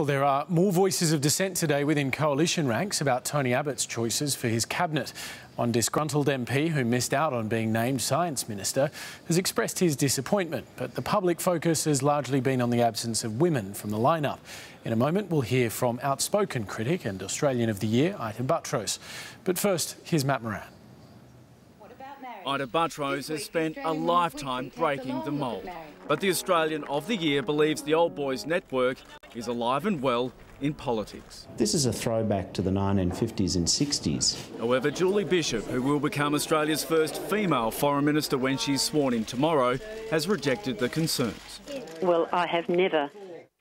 Well, there are more voices of dissent today within coalition ranks about Tony Abbott's choices for his cabinet. One disgruntled MP who missed out on being named Science Minister has expressed his disappointment, but the public focus has largely been on the absence of women from the lineup. In a moment, we'll hear from outspoken critic and Australian of the Year, Ita Buttrose. But first, here's Matt Moran. Ita Buttrose has spent a lifetime breaking the mould. But the Australian of the Year believes the Old Boys Network is alive and well in politics. This is a throwback to the 1950s and 60s. However, Julie Bishop, who will become Australia's first female foreign minister when she's sworn in tomorrow, has rejected the concerns. Well, I have never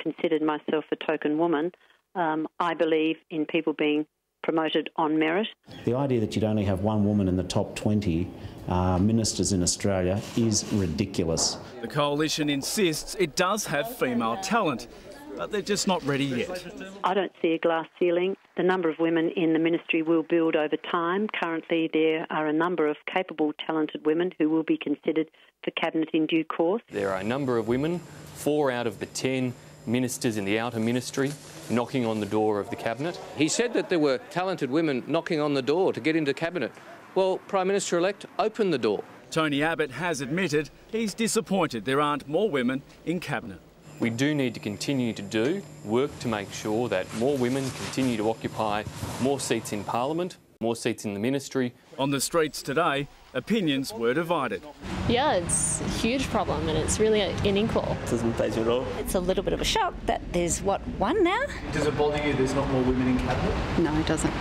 considered myself a token woman. Um, I believe in people being promoted on merit. The idea that you'd only have one woman in the top 20 uh, ministers in Australia is ridiculous. The coalition insists it does have female talent, but they're just not ready yet. I don't see a glass ceiling. The number of women in the ministry will build over time. Currently, there are a number of capable, talented women who will be considered for cabinet in due course. There are a number of women, four out of the ten ministers in the outer ministry knocking on the door of the cabinet. He said that there were talented women knocking on the door to get into cabinet. Well, Prime Minister elect, open the door. Tony Abbott has admitted he's disappointed there aren't more women in cabinet. We do need to continue to do work to make sure that more women continue to occupy more seats in Parliament, more seats in the ministry. On the streets today, opinions were divided. Yeah, it's a huge problem and it's really unequal. Doesn't play at all. It's a little bit of a shock that there's, what, one now? Does it bother you there's not more women in cabinet? No, it doesn't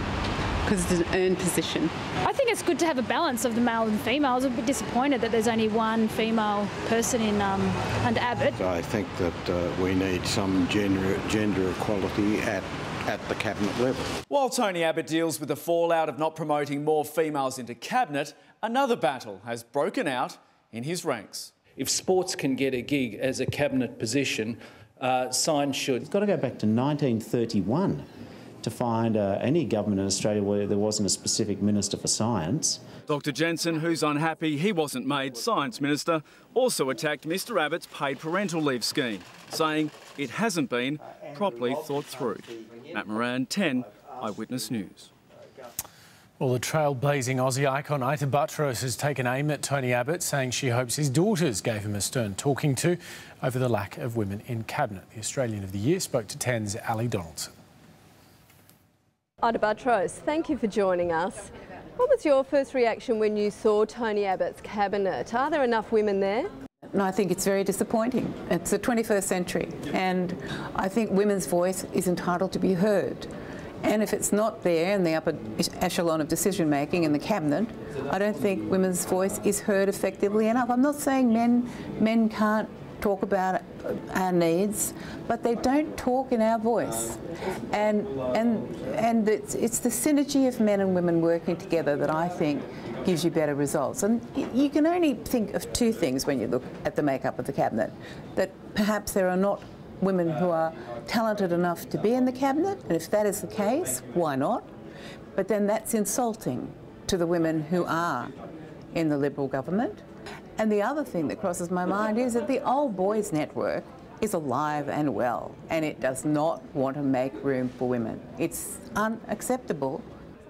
because it's an earned position. I think it's good to have a balance of the male and female. I was a bit disappointed that there's only one female person in um, under Abbott. I think that uh, we need some gender, gender equality at at the cabinet level. While Tony Abbott deals with the fallout of not promoting more females into cabinet, another battle has broken out in his ranks. If sports can get a gig as a cabinet position, uh, signs should. It's got to go back to 1931 to find uh, any government in Australia where there wasn't a specific minister for science. Dr Jensen, who's unhappy he wasn't made science minister, also attacked Mr Abbott's paid parental leave scheme, saying it hasn't been properly thought through. Matt Moran, 10 Eyewitness News. Well, the trailblazing Aussie icon Ita Buttrose has taken aim at Tony Abbott, saying she hopes his daughters gave him a stern talking to over the lack of women in cabinet. The Australian of the Year spoke to 10's Ali Donaldson. Buttrose, thank you for joining us. What was your first reaction when you saw Tony Abbott's cabinet? Are there enough women there? No, I think it's very disappointing. It's the 21st century, and I think women's voice is entitled to be heard. And if it's not there in the upper echelon of decision making in the cabinet, I don't think women's voice is heard effectively enough. I'm not saying men men can't talk about our needs, but they don't talk in our voice. And, and, and it's, it's the synergy of men and women working together that I think gives you better results. And you can only think of two things when you look at the makeup of the cabinet, that perhaps there are not women who are talented enough to be in the cabinet, and if that is the case, why not? But then that's insulting to the women who are in the Liberal government. And the other thing that crosses my mind is that the Old Boys Network is alive and well, and it does not want to make room for women. It's unacceptable.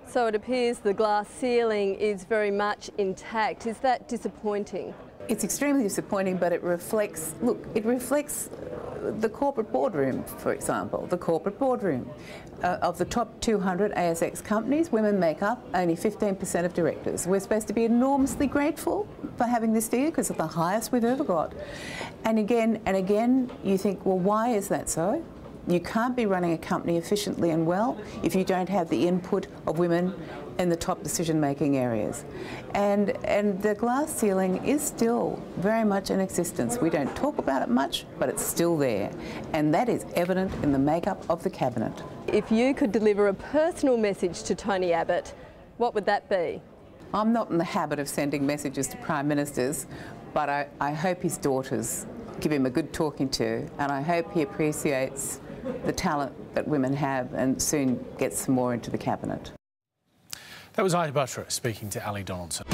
So it appears the glass ceiling is very much intact. Is that disappointing? It's extremely disappointing, but it reflects, look, it reflects the corporate boardroom, for example, the corporate boardroom. Uh, of the top 200 ASX companies, women make up only 15% of directors. We're supposed to be enormously grateful for having this figure because it's the highest we've ever got. And again and again, you think, well, why is that so? You can't be running a company efficiently and well if you don't have the input of women in the top decision-making areas. And, and the glass ceiling is still very much in existence. We don't talk about it much, but it's still there. And that is evident in the makeup of the Cabinet. If you could deliver a personal message to Tony Abbott, what would that be? I'm not in the habit of sending messages to Prime Ministers, but I, I hope his daughters give him a good talking to, and I hope he appreciates the talent that women have and soon gets some more into the Cabinet. That was Ita Buttrose speaking to Ali Donaldson.